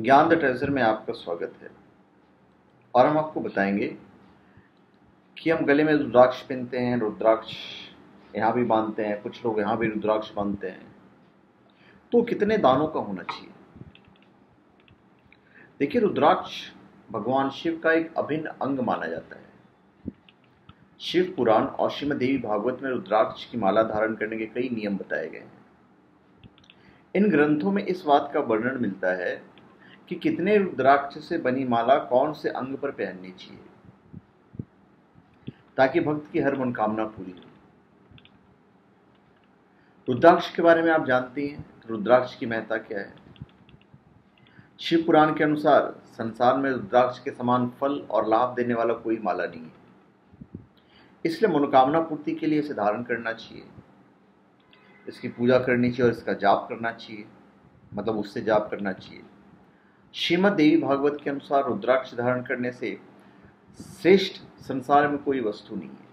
ज्ञान the treasure में आपका स्वागत है। और हम आपको बताएँगे कि हम गले में रुद्राक्ष पहनते हैं, रुद्राक्ष यहाँ भी बांधते हैं, कुछ लोग यहाँ भी रुद्राक्ष बांधते हैं। तो कितने दानों का होना चाहिए? देखिए, रुद्राक्ष भगवान शिव का एक अभिन्न अंग माना जाता है। शिव पुराण और श्रीमद देवी भागवत में रुद्राक्ष की माला धारण करने के कई नियम बताए गए हैं। इन ग्रंथों में इस बात का वर्णन मिलता है कि कितने रुद्राक्ष से बनी माला कौन से अंग पर पहननी चाहिए? ताकि भक्त की हर मनोकामना पूरी हो। रुद्राक्ष के बारे में आप जानते हैं, रुद्राक्ष की महत्ता क्या है? शिव पुराण के अनुसार संसार में रुद्राक्ष के समान फल और लाभ देने वाला कोई माला नहीं है। इसलिए मनोकामना पूर्ति के लिए इसे धारण करना चाहिए। इसकी पूजा करनी चाहिए और इसका जाप करना चाहिए। मतलब उससे जाप करना चाहिए। श्रीमद देवी भागवत के अनुसार रुद्राक्ष धारण करने से श्रेष्ठ संसार में कोई वस्तु नहीं है।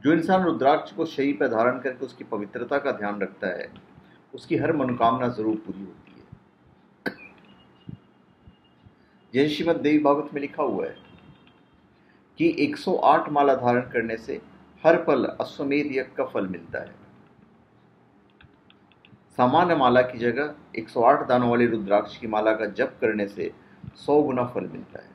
जो इंसान रुद्राक्ष को शरीर पर धारण करके उसकी पवित्रता का ध्यान रखता है, उसकी हर मनोकामना ज़रूर पूरी होती है। जय श्रीमद देवी भागवत में लिखा हुआ है कि 108 माला धारण करने से हर पल अश्वमेध यज्ञ का फल मिलता है। सामान्य माला की जगह 108 दानों वाली रुद्राक्ष की माला का जप करने से 100 गुना फल मिलता है।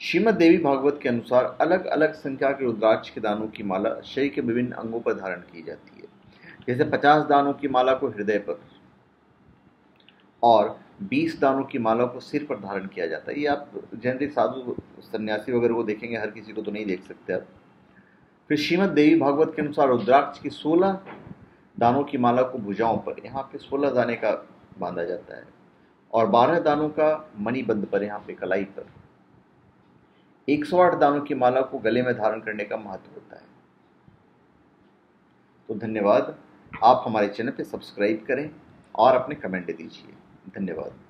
श्रीमद देवी भागवत के अनुसार अलग अलग संख्या के रुद्राक्ष के दानों की माला शरीर के विभिन्न अंगों पर धारण की जाती है। जैसे 50 दानों की माला को हृदय पर और 20 दानों की माला को सिर पर धारण किया जाता है। ये आप जनरली साधु सन्यासी वगैरह को देखेंगे, हर किसी को तो नहीं देख सकते आप। फिर श्रीमद देवी भागवत के अनुसार रुद्राक्ष की 16 दानों की माला को भुजाओं पर, यहाँ पे 16 दाने का बांधा जाता है और 12 दानों का मणिबंध पर, यहाँ पे कलाई पर। 108 दानों की माला को गले में धारण करने का महत्व होता है। तो धन्यवाद। आप हमारे चैनल पे सब्सक्राइब करें और अपने कमेंट दीजिए। धन्यवाद।